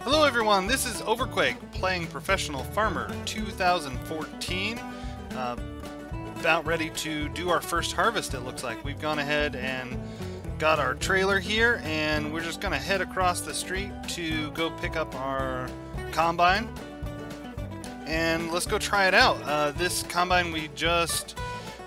Hello everyone, this is Overquake playing Professional Farmer 2014. Uh, about ready to do our first harvest it looks like. We've gone ahead and got our trailer here and we're just gonna head across the street to go pick up our combine and let's go try it out. Uh, this combine we just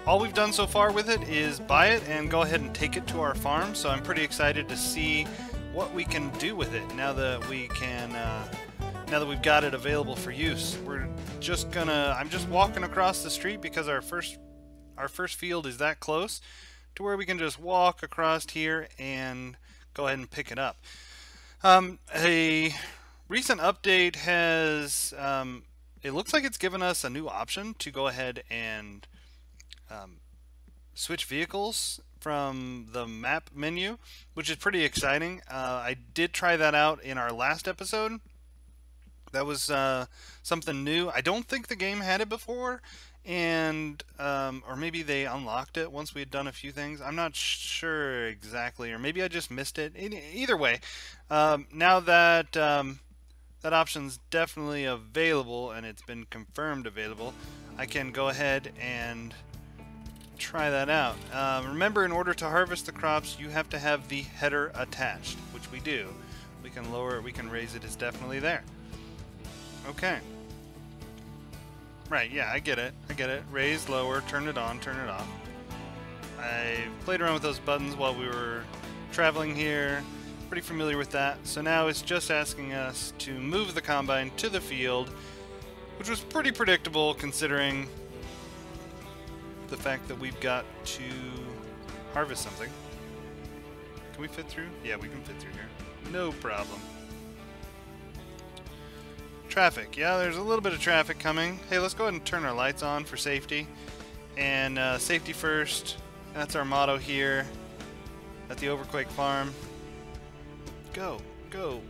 all we've done so far with it is buy it and go ahead and take it to our farm so I'm pretty excited to see what we can do with it now that we can uh, now that we've got it available for use. We're just gonna I'm just walking across the street because our first our first field is that close to where we can just walk across here and go ahead and pick it up. Um, a recent update has um, it looks like it's given us a new option to go ahead and um, switch vehicles from the map menu, which is pretty exciting. Uh, I did try that out in our last episode. That was uh, something new. I don't think the game had it before, and um, or maybe they unlocked it once we had done a few things. I'm not sure exactly, or maybe I just missed it. Either way, um, now that um, that option's definitely available and it's been confirmed available, I can go ahead and try that out. Um, remember, in order to harvest the crops, you have to have the header attached, which we do. We can lower it, we can raise it, it's definitely there. Okay. Right, yeah, I get it. I get it. Raise, lower, turn it on, turn it off. I played around with those buttons while we were traveling here. Pretty familiar with that. So now it's just asking us to move the combine to the field, which was pretty predictable considering the fact that we've got to harvest something. Can we fit through? Yeah, we can fit through here. No problem. Traffic. Yeah, there's a little bit of traffic coming. Hey, let's go ahead and turn our lights on for safety. And uh, safety first. That's our motto here at the Overquake Farm. Go, go,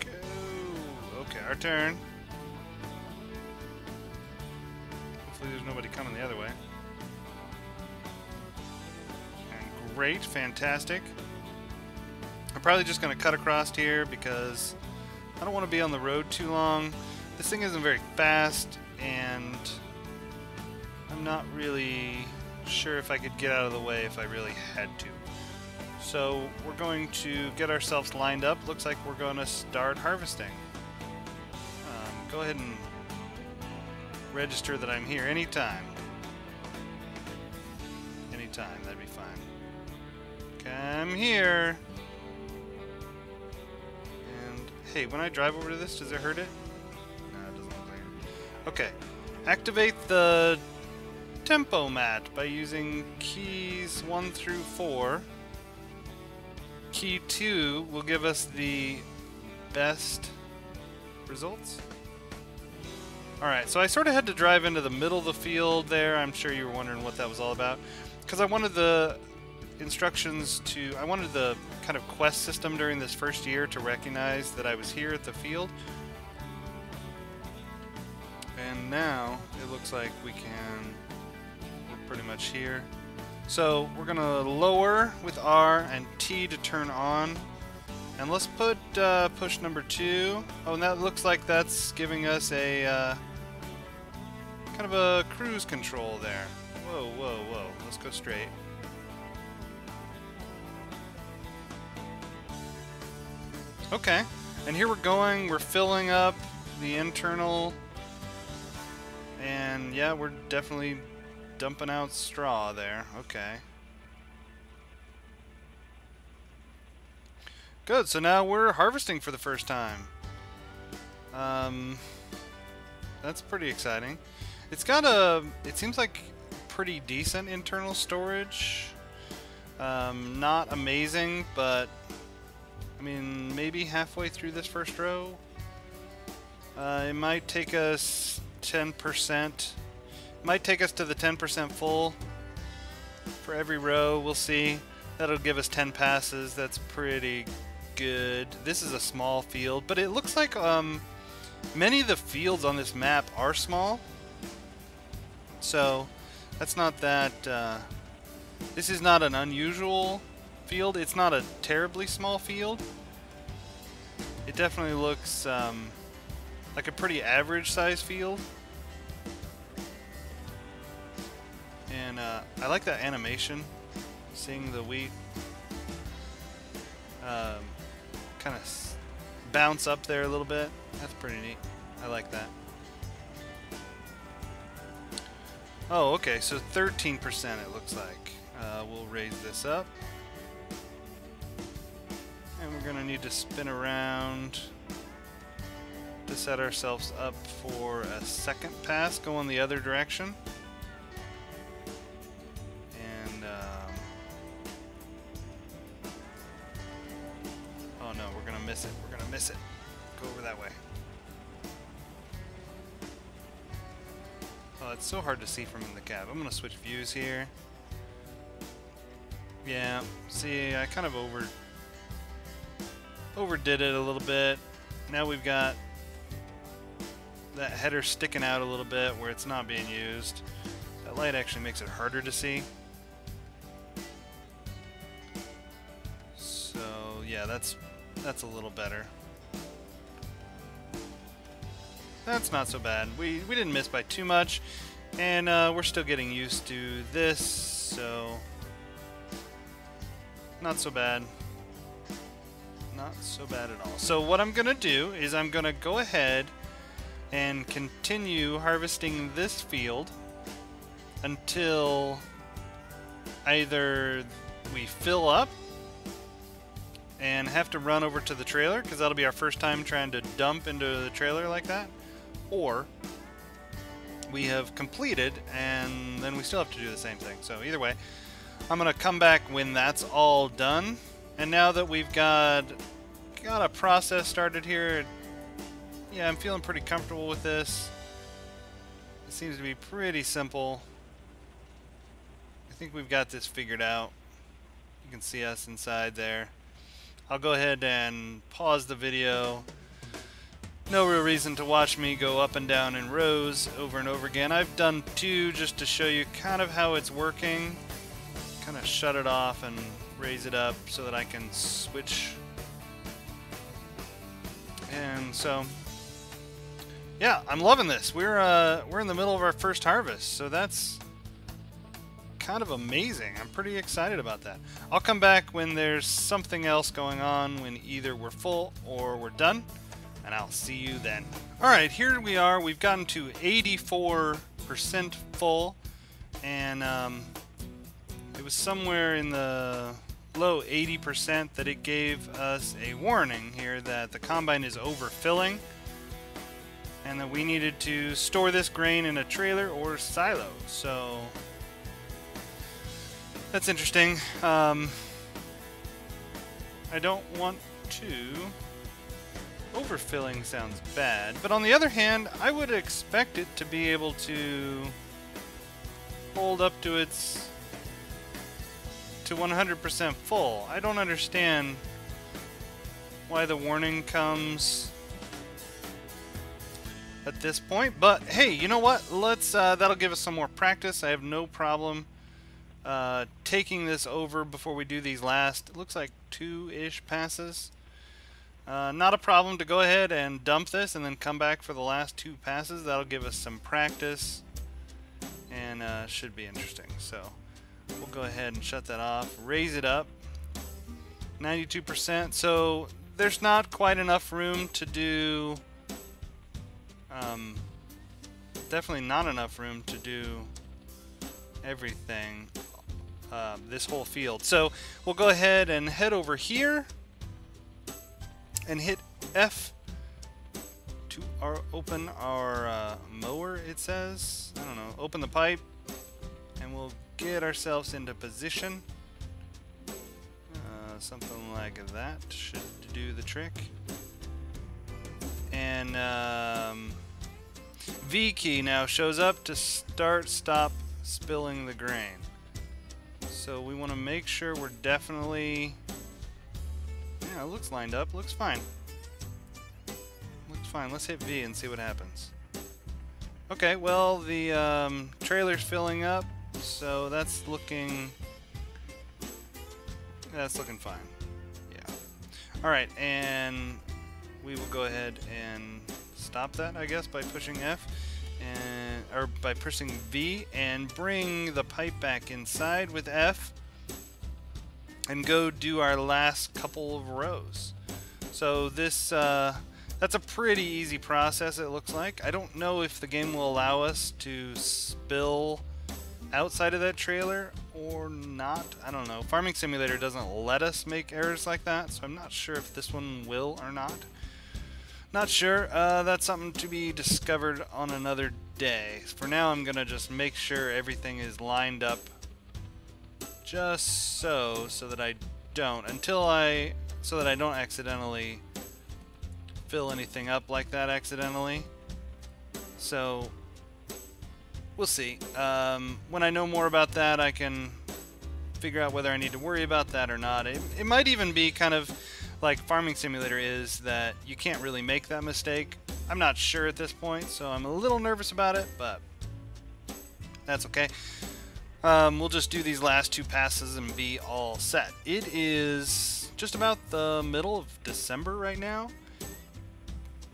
go. Okay, our turn. Hopefully there's nobody coming the other way. And great, fantastic. I'm probably just going to cut across here because I don't want to be on the road too long. This thing isn't very fast, and I'm not really sure if I could get out of the way if I really had to. So we're going to get ourselves lined up. Looks like we're going to start harvesting. Um, go ahead and register that I'm here anytime. Anytime, that'd be fine. Come here. And hey, when I drive over to this, does it hurt it? No, it doesn't look like it. Okay. Activate the Tempomat by using keys 1 through 4. Key 2 will give us the best results. Alright, so I sort of had to drive into the middle of the field there. I'm sure you were wondering what that was all about. Because I wanted the instructions to... I wanted the kind of quest system during this first year to recognize that I was here at the field. And now it looks like we can, we're pretty much here. So we're going to lower with R and T to turn on. And let's put uh, push number two. Oh, and that looks like that's giving us a uh, kind of a cruise control there. Whoa, whoa, whoa. Let's go straight. Okay, and here we're going, we're filling up the internal, and yeah, we're definitely dumping out straw there. Okay. Good, so now we're harvesting for the first time. Um, that's pretty exciting. It's got a, it seems like pretty decent internal storage. Um, not amazing, but I mean, maybe halfway through this first row. Uh, it might take us 10%. Might take us to the 10% full for every row. We'll see. That'll give us 10 passes. That's pretty good. This is a small field, but it looks like um, many of the fields on this map are small. So that's not that uh, This is not an unusual field. It's not a terribly small field. It definitely looks um, like a pretty average size field. And uh, I like that animation, seeing the wheat um, kind of bounce up there a little bit. That's pretty neat. I like that. Oh, okay, so 13% it looks like. Uh, we'll raise this up. And we're going to need to spin around to set ourselves up for a second pass going the other direction. To see from the cab. I'm going to switch views here. Yeah, see, I kind of over overdid it a little bit. Now we've got that header sticking out a little bit where it's not being used. That light actually makes it harder to see. So yeah, that's that's a little better. That's not so bad. We, we didn't miss by too much, and uh, we're still getting used to this, so not so bad. Not so bad at all. So what I'm going to do is I'm going to go ahead and continue harvesting this field until either we fill up and have to run over to the trailer because that'll be our first time trying to dump into the trailer like that or we have completed and then we still have to do the same thing. So either way, I'm going to come back when that's all done. And now that we've got got a process started here, yeah, I'm feeling pretty comfortable with this. It seems to be pretty simple. I think we've got this figured out. You can see us inside there. I'll go ahead and pause the video no real reason to watch me go up and down in rows over and over again. I've done two just to show you kind of how it's working. Kind of shut it off and raise it up so that I can switch. And so, yeah, I'm loving this. We're uh, we're in the middle of our first harvest, so that's kind of amazing. I'm pretty excited about that. I'll come back when there's something else going on, when either we're full or we're done and I'll see you then. Alright, here we are. We've gotten to 84% full, and um, it was somewhere in the low 80% that it gave us a warning here that the combine is overfilling and that we needed to store this grain in a trailer or silo. So that's interesting. Um, I don't want to overfilling sounds bad, but on the other hand, I would expect it to be able to hold up to its to 100% full. I don't understand why the warning comes at this point, but hey, you know what? Let's uh, that'll give us some more practice. I have no problem uh, taking this over before we do these last. It looks like two-ish passes. Uh, not a problem to go ahead and dump this and then come back for the last two passes. That'll give us some practice and uh, should be interesting. So we'll go ahead and shut that off. Raise it up. 92%. So there's not quite enough room to do... Um, definitely not enough room to do everything. Uh, this whole field. So we'll go ahead and head over here and hit F to our, open our uh, mower, it says. I don't know. Open the pipe, and we'll get ourselves into position. Uh, something like that should do the trick. And um, V key now shows up to start, stop spilling the grain. So we want to make sure we're definitely yeah, it looks lined up. Looks fine. Looks fine. Let's hit V and see what happens. Okay, well, the um, trailer's filling up, so that's looking That's looking fine. Yeah. Alright, and we will go ahead and stop that, I guess, by pushing F and or by pressing V and bring the pipe back inside with F and go do our last couple of rows. So this uh, that's a pretty easy process it looks like. I don't know if the game will allow us to spill outside of that trailer or not. I don't know. Farming Simulator doesn't let us make errors like that, so I'm not sure if this one will or not. Not sure. Uh, that's something to be discovered on another day. For now, I'm going to just make sure everything is lined up just so, so that I don't, until I, so that I don't accidentally fill anything up like that accidentally. So, we'll see. Um, when I know more about that, I can figure out whether I need to worry about that or not. It, it might even be kind of like Farming Simulator is that you can't really make that mistake. I'm not sure at this point, so I'm a little nervous about it, but that's okay. Um, we'll just do these last two passes and be all set. It is just about the middle of December right now.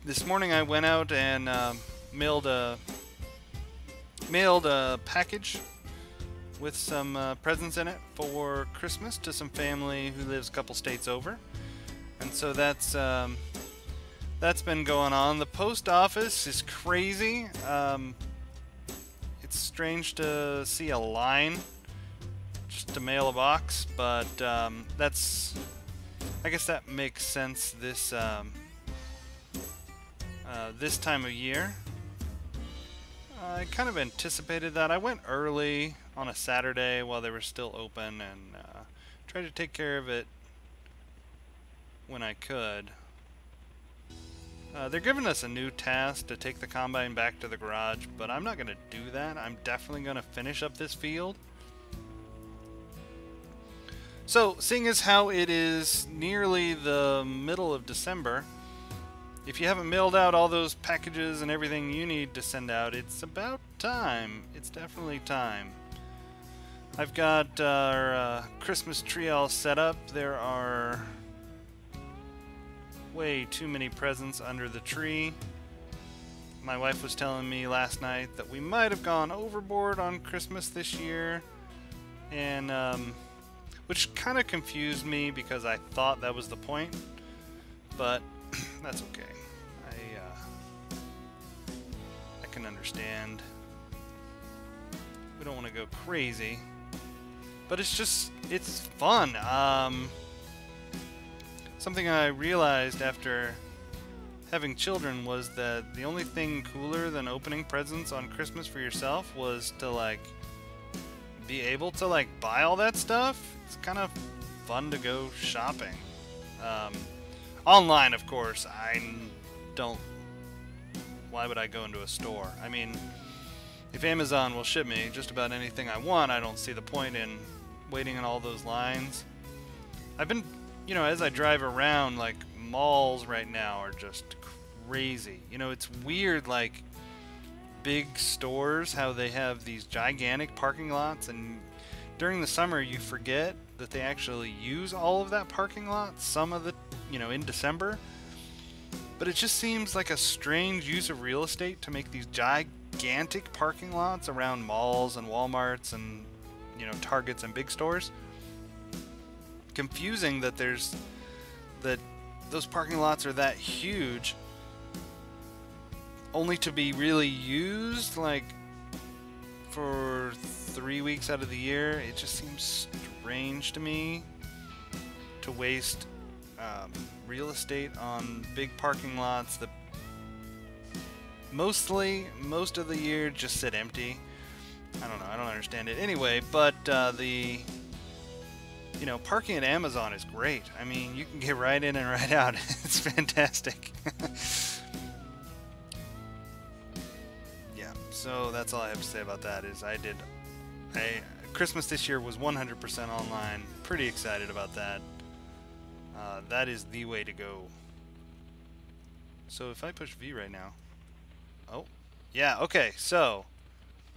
This morning I went out and uh, mailed a mailed a package with some uh, presents in it for Christmas to some family who lives a couple states over and so that's um, that's been going on. The post office is crazy. Um, it's strange to see a line just to mail a box, but um, that's I guess that makes sense this um, uh, this time of year. I kind of anticipated that. I went early on a Saturday while they were still open and uh, tried to take care of it when I could. Uh, they're giving us a new task to take the combine back to the garage, but I'm not going to do that. I'm definitely going to finish up this field. So, seeing as how it is nearly the middle of December, if you haven't mailed out all those packages and everything you need to send out, it's about time. It's definitely time. I've got our uh, Christmas tree all set up. There are way too many presents under the tree. My wife was telling me last night that we might have gone overboard on Christmas this year, and um, which kind of confused me because I thought that was the point, but that's okay. I uh, I can understand. We don't want to go crazy, but it's just it's fun. Um, Something I realized after having children was that the only thing cooler than opening presents on Christmas for yourself was to like be able to like buy all that stuff. It's kind of fun to go shopping. Um, online, of course. I don't. Why would I go into a store? I mean, if Amazon will ship me just about anything I want, I don't see the point in waiting in all those lines. I've been you know, as I drive around, like malls right now are just crazy. You know, it's weird, like big stores, how they have these gigantic parking lots, and during the summer you forget that they actually use all of that parking lot. Some of the, you know, in December. But it just seems like a strange use of real estate to make these gigantic parking lots around malls and Walmarts and, you know, Targets and big stores confusing that there's that those parking lots are that huge only to be really used like for three weeks out of the year. It just seems strange to me to waste um, real estate on big parking lots that mostly most of the year just sit empty. I don't know. I don't understand it. Anyway but uh, the you know, parking at Amazon is great. I mean, you can get right in and right out. it's fantastic. yeah, so that's all I have to say about that is I did I Christmas this year was 100% online. Pretty excited about that. Uh, that is the way to go. So if I push V right now. Oh, yeah, okay, so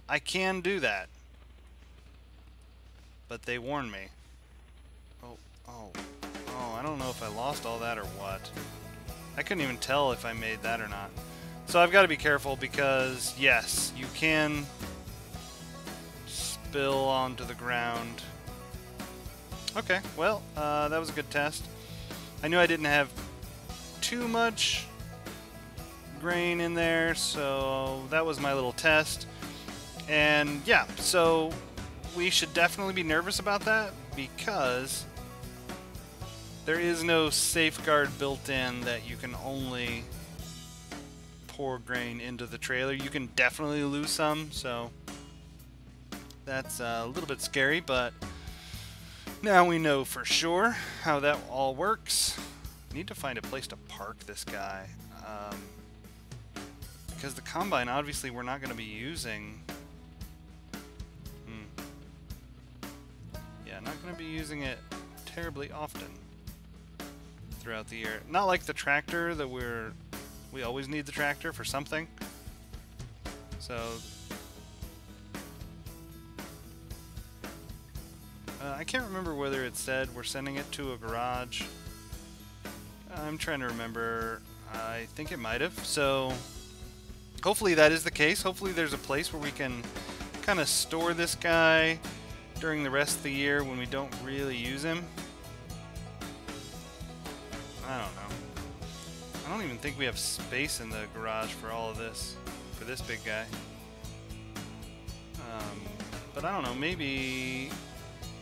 I can do that. But they warn me. Oh, oh, I don't know if I lost all that or what. I couldn't even tell if I made that or not. So I've got to be careful because, yes, you can spill onto the ground. Okay, well, uh, that was a good test. I knew I didn't have too much grain in there, so that was my little test. And yeah, so we should definitely be nervous about that because there is no safeguard built in that you can only pour grain into the trailer. You can definitely lose some, so that's a little bit scary, but now we know for sure how that all works. Need to find a place to park this guy. Um, because the combine, obviously, we're not going to be using Yeah, not going to be using it terribly often throughout the year. Not like the tractor that we're... We always need the tractor for something. So... Uh, I can't remember whether it said we're sending it to a garage. I'm trying to remember. I think it might have. So hopefully that is the case. Hopefully there's a place where we can kind of store this guy during the rest of the year when we don't really use him. Don't even think we have space in the garage for all of this, for this big guy. Um, but I don't know, maybe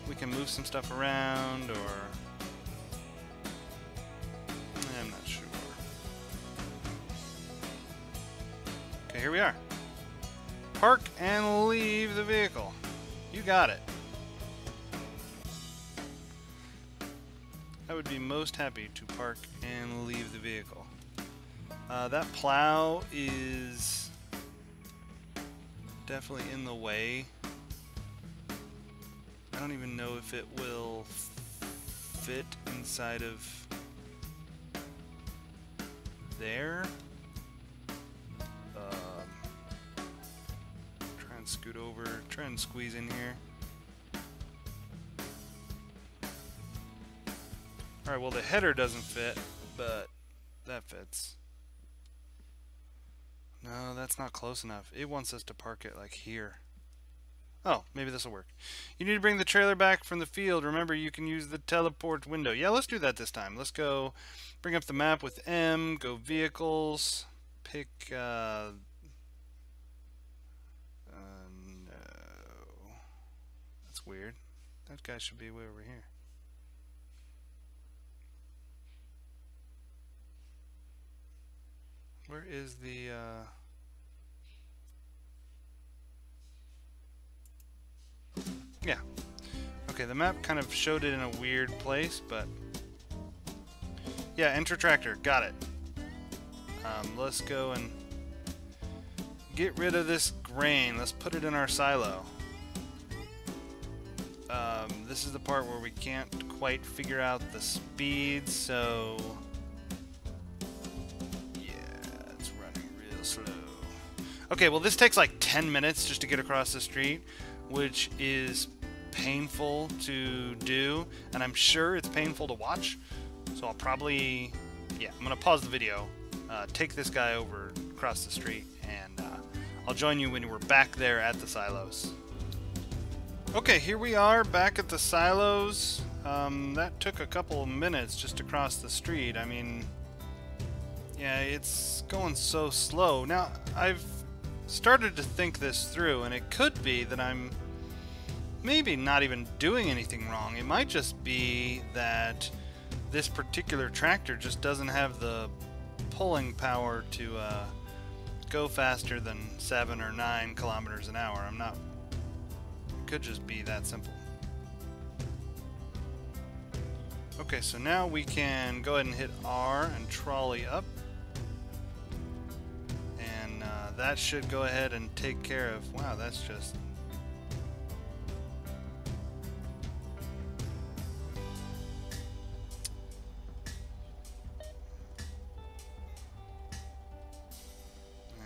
we can move some stuff around or... I'm not sure. Okay, here we are. Park and leave the vehicle. You got it. I would be most happy to park and leave the vehicle. Uh, that plow is definitely in the way. I don't even know if it will fit inside of there. Um, try and scoot over, try and squeeze in here. Alright, well the header doesn't fit, but that fits. No, that's not close enough. It wants us to park it like here. Oh, maybe this will work. You need to bring the trailer back from the field. Remember, you can use the teleport window. Yeah, let's do that this time. Let's go bring up the map with M, go vehicles, pick, uh, uh, no. That's weird. That guy should be way over here. Where is the, uh... Yeah. Okay, the map kind of showed it in a weird place, but... Yeah, enter tractor. Got it. Um, let's go and get rid of this grain. Let's put it in our silo. Um, this is the part where we can't quite figure out the speed, so... Okay, well this takes like 10 minutes just to get across the street, which is painful to do, and I'm sure it's painful to watch. So I'll probably, yeah, I'm gonna pause the video, uh, take this guy over across the street, and uh, I'll join you when we're back there at the silos. Okay, here we are back at the silos. Um, that took a couple of minutes just to cross the street. I mean, yeah, it's going so slow. Now, I've started to think this through, and it could be that I'm maybe not even doing anything wrong. It might just be that this particular tractor just doesn't have the pulling power to uh, go faster than 7 or 9 kilometers an hour. I'm not... It could just be that simple. Okay, so now we can go ahead and hit R and trolley up. That should go ahead and take care of... Wow, that's just...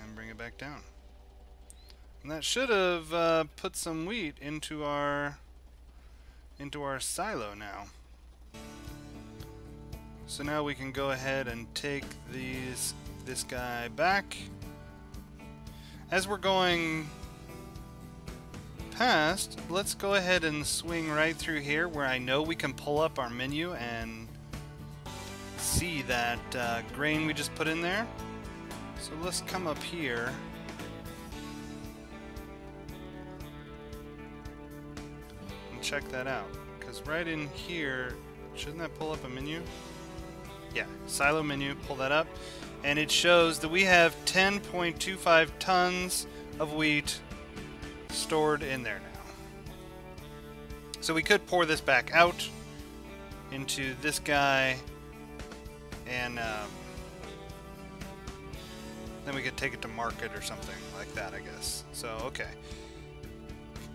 And bring it back down. And that should have uh, put some wheat into our into our silo now. So now we can go ahead and take these this guy back. As we're going past, let's go ahead and swing right through here where I know we can pull up our menu and see that uh, grain we just put in there. So let's come up here. And check that out. Because right in here, shouldn't that pull up a menu? Yeah, silo menu, pull that up. And it shows that we have 10.25 tons of wheat stored in there now. So we could pour this back out into this guy and um, then we could take it to market or something like that, I guess. So, okay.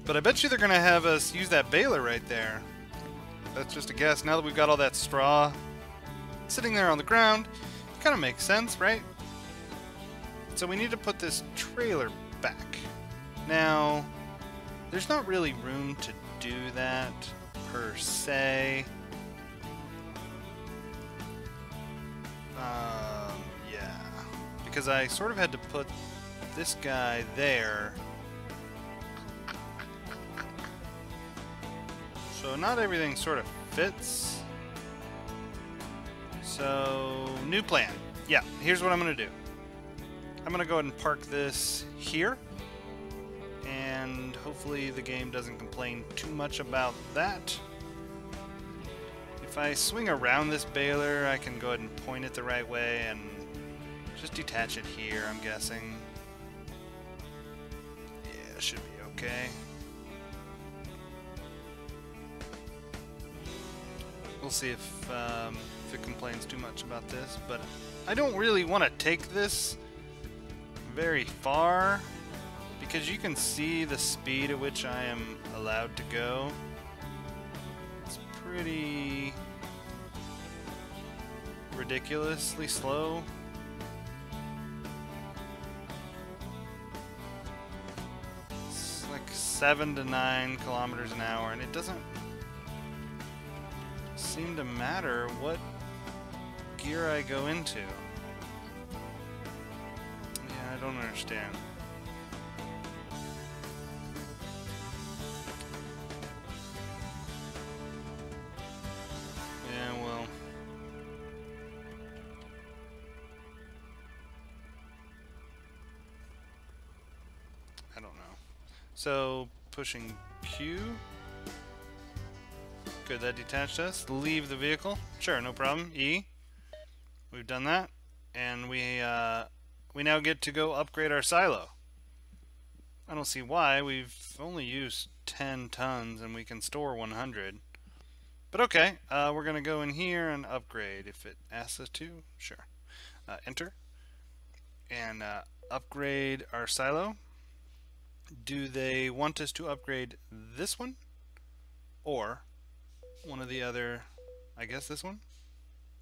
But I bet you they're going to have us use that baler right there. That's just a guess. Now that we've got all that straw sitting there on the ground, kind of makes sense, right? So we need to put this trailer back. Now, there's not really room to do that per se. Um, yeah. Because I sort of had to put this guy there. So not everything sort of fits. So, new plan. Yeah, here's what I'm going to do. I'm going to go ahead and park this here. And hopefully the game doesn't complain too much about that. If I swing around this baler, I can go ahead and point it the right way and just detach it here, I'm guessing. Yeah, should be okay. We'll see if, um, it complains too much about this, but I don't really want to take this very far because you can see the speed at which I am allowed to go It's pretty ridiculously slow. It's like 7 to 9 kilometers an hour, and it doesn't seem to matter what gear I go into. Yeah, I don't understand. Yeah, well... I don't know. So pushing Q. Good, that detached us. Leave the vehicle. Sure, no problem. E. We've done that. And we, uh, we now get to go upgrade our silo. I don't see why. We've only used 10 tons and we can store 100. But okay, uh, we're going to go in here and upgrade if it asks us to. Sure. Uh, enter. And uh, upgrade our silo do they want us to upgrade this one or one of the other I guess this one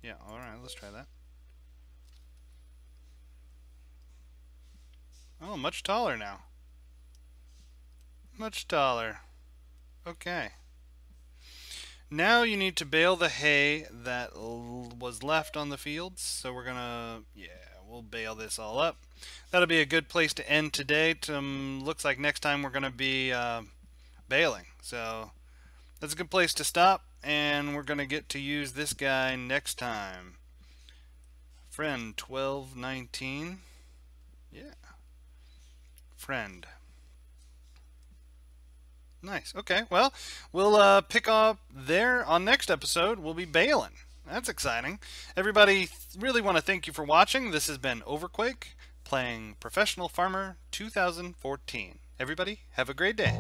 yeah alright let's try that oh much taller now much taller okay now you need to bale the hay that was left on the fields so we're gonna yeah we'll bale this all up. That'll be a good place to end today. Um, looks like next time we're going to be uh, baling. So that's a good place to stop. And we're going to get to use this guy next time. Friend 1219. Yeah. Friend. Nice. Okay. Well, we'll uh, pick up there on next episode. We'll be baling. That's exciting. Everybody, really want to thank you for watching. This has been Overquake playing Professional Farmer 2014. Everybody, have a great day.